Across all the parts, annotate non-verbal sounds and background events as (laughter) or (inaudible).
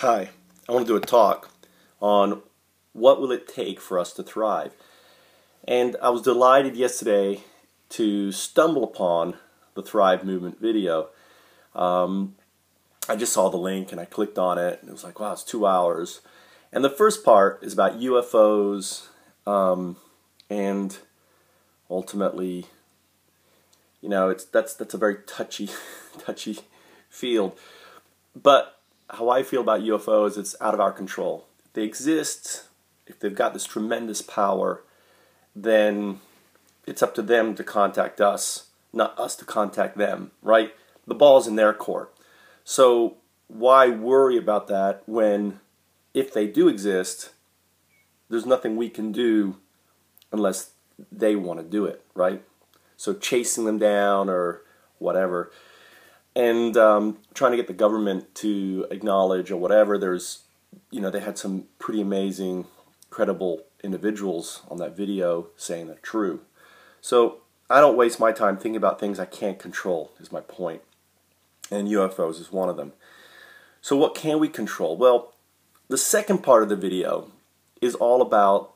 Hi, I want to do a talk on what will it take for us to thrive. And I was delighted yesterday to stumble upon the Thrive Movement video. Um, I just saw the link and I clicked on it and it was like, wow, it's two hours. And the first part is about UFOs um, and ultimately, you know, it's that's that's a very touchy, (laughs) touchy field. But how I feel about UFOs, it's out of our control. If they exist, if they've got this tremendous power, then it's up to them to contact us, not us to contact them, right? The ball's in their court. So why worry about that when, if they do exist, there's nothing we can do unless they want to do it, right? So chasing them down or whatever and um, trying to get the government to acknowledge or whatever. There's, you know, they had some pretty amazing, credible individuals on that video saying that true. So I don't waste my time thinking about things I can't control. Is my point, and UFOs is one of them. So what can we control? Well, the second part of the video is all about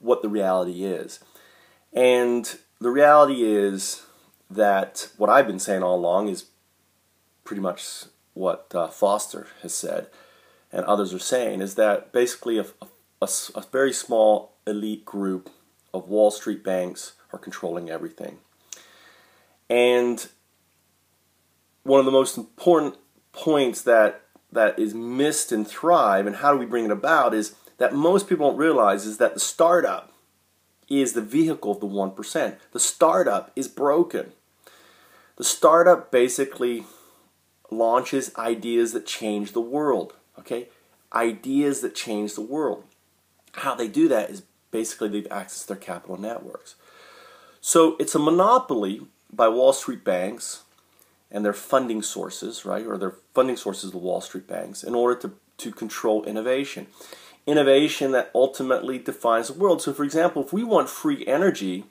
what the reality is, and the reality is that what I've been saying all along is pretty much what uh, Foster has said and others are saying is that basically a, a, a very small elite group of Wall Street banks are controlling everything. And one of the most important points that that is missed in Thrive and how do we bring it about is that most people don't realize is that the startup is the vehicle of the 1%. The startup is broken. The startup basically launches ideas that change the world. Okay? Ideas that change the world. How they do that is basically they've accessed their capital networks. So it's a monopoly by Wall Street banks and their funding sources, right? Or their funding sources, the Wall Street banks, in order to, to control innovation. Innovation that ultimately defines the world. So, for example, if we want free energy,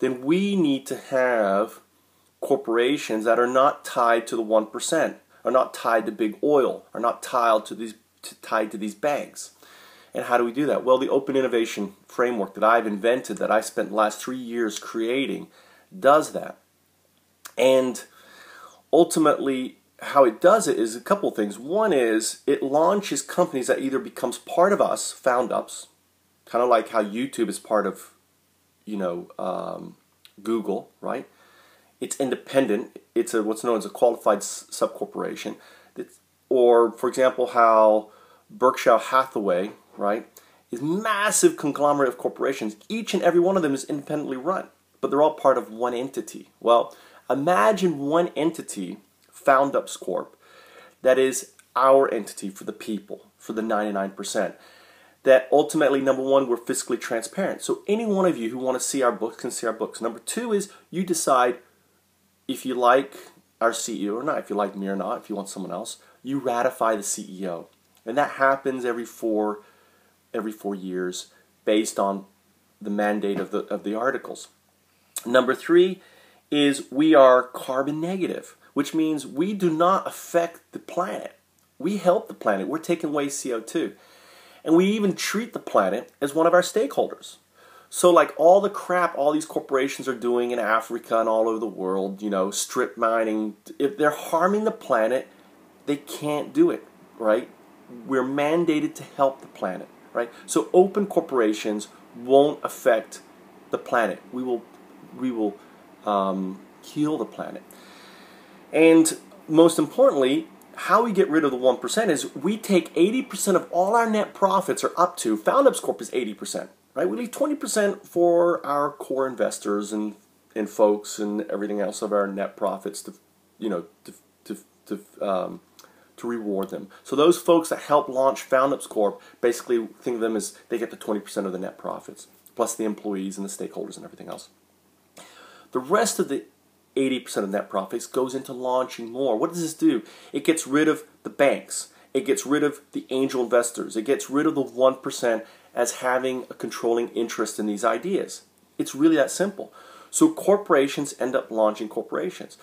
then we need to have corporations that are not tied to the 1%, are not tied to big oil, are not tied to these, to, tied to these banks. And how do we do that? Well, the open innovation framework that I've invented, that I spent the last three years creating, does that. And ultimately, how it does it is a couple things. One is it launches companies that either becomes part of us, FoundUps, kind of like how YouTube is part of, you know, um, Google, right? It's independent. It's a what's known as a qualified subcorporation. or, for example, how Berkshire Hathaway, right, is massive conglomerate of corporations. Each and every one of them is independently run, but they're all part of one entity. Well, imagine one entity, FoundUps Corp, that is our entity for the people, for the 99% that ultimately, number one, we're fiscally transparent. So any one of you who want to see our books can see our books. Number two is you decide if you like our CEO or not, if you like me or not, if you want someone else, you ratify the CEO. And that happens every four every four years based on the mandate of the of the articles. Number three is we are carbon negative, which means we do not affect the planet. We help the planet. We're taking away CO2. And we even treat the planet as one of our stakeholders. So, like all the crap all these corporations are doing in Africa and all over the world, you know, strip mining, if they're harming the planet, they can't do it, right? We're mandated to help the planet, right? So, open corporations won't affect the planet. We will, we will um, heal the planet. And most importantly, how we get rid of the 1% is we take 80% of all our net profits are up to, FoundUps Corp is 80% right? We leave 20% for our core investors and, and folks and everything else of our net profits to, you know, to, to, to, um, to reward them. So those folks that help launch FoundUps Corp basically think of them as they get the 20% of the net profits, plus the employees and the stakeholders and everything else. The rest of the 80% of net profits goes into launching more. What does this do? It gets rid of the banks. It gets rid of the angel investors. It gets rid of the 1% as having a controlling interest in these ideas. It's really that simple. So corporations end up launching corporations.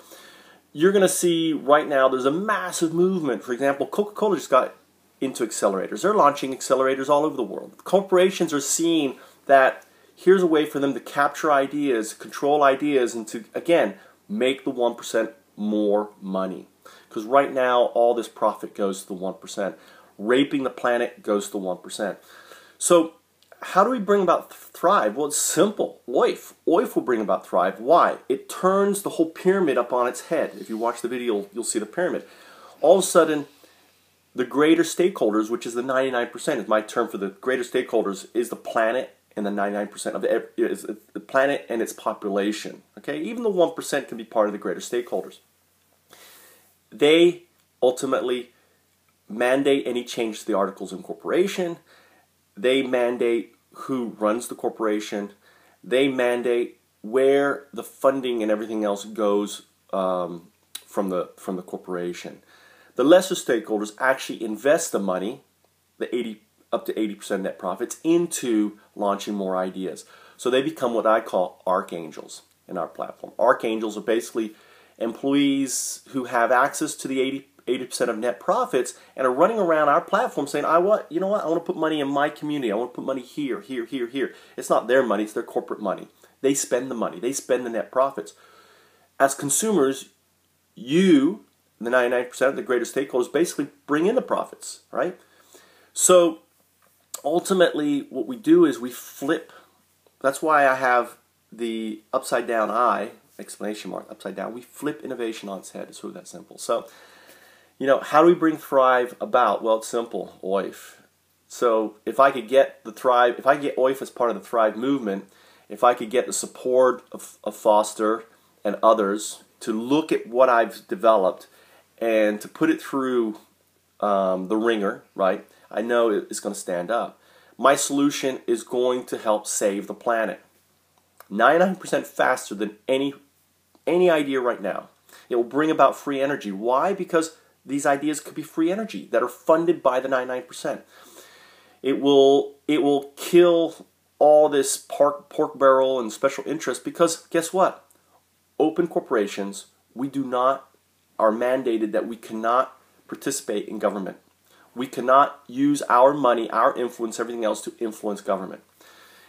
You're going to see right now there's a massive movement. For example, Coca-Cola just got into accelerators. They're launching accelerators all over the world. Corporations are seeing that here's a way for them to capture ideas, control ideas, and to, again, make the 1% more money. Because right now, all this profit goes to the 1%. Raping the planet goes to the 1%. So, how do we bring about Thrive? Well, it's simple. OIF. OIF will bring about Thrive. Why? It turns the whole pyramid up on its head. If you watch the video, you'll see the pyramid. All of a sudden, the greater stakeholders, which is the 99%, is my term for the greater stakeholders, is the planet and the 99% of the, is the planet and its population. Okay, even the 1% can be part of the greater stakeholders. They ultimately mandate any change to the articles of incorporation. They mandate who runs the corporation. They mandate where the funding and everything else goes um, from the from the corporation. The lesser stakeholders actually invest the money, the 80 up to 80% net profits, into launching more ideas. So they become what I call archangels in our platform. Archangels are basically employees who have access to the 80 80% of net profits and are running around our platform saying, I what, you know what, I want to put money in my community. I want to put money here, here, here, here. It's not their money, it's their corporate money. They spend the money, they spend the net profits. As consumers, you, the 99% of the greater stakeholders, basically bring in the profits, right? So ultimately, what we do is we flip. That's why I have the upside down I, explanation mark, upside down. We flip innovation on its head. It's really that simple. So, you know, how do we bring Thrive about? Well, it's simple, OIF. So if I could get the Thrive, if I could get OIF as part of the Thrive movement, if I could get the support of, of Foster and others to look at what I've developed and to put it through um, the ringer, right? I know it's going to stand up. My solution is going to help save the planet. 99% faster than any any idea right now. It will bring about free energy. Why? Because these ideas could be free energy that are funded by the 99%. It will it will kill all this pork, pork barrel and special interest because guess what? Open corporations, we do not are mandated that we cannot participate in government. We cannot use our money, our influence, everything else to influence government.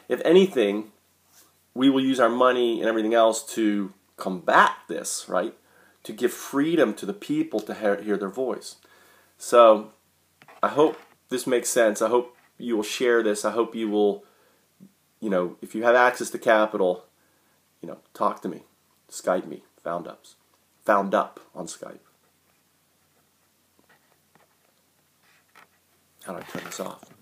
If anything, we will use our money and everything else to combat this, right? to give freedom to the people to hear their voice. So I hope this makes sense. I hope you will share this. I hope you will, you know, if you have access to capital, you know, talk to me, Skype me, found ups, found up on Skype. How do I turn this off?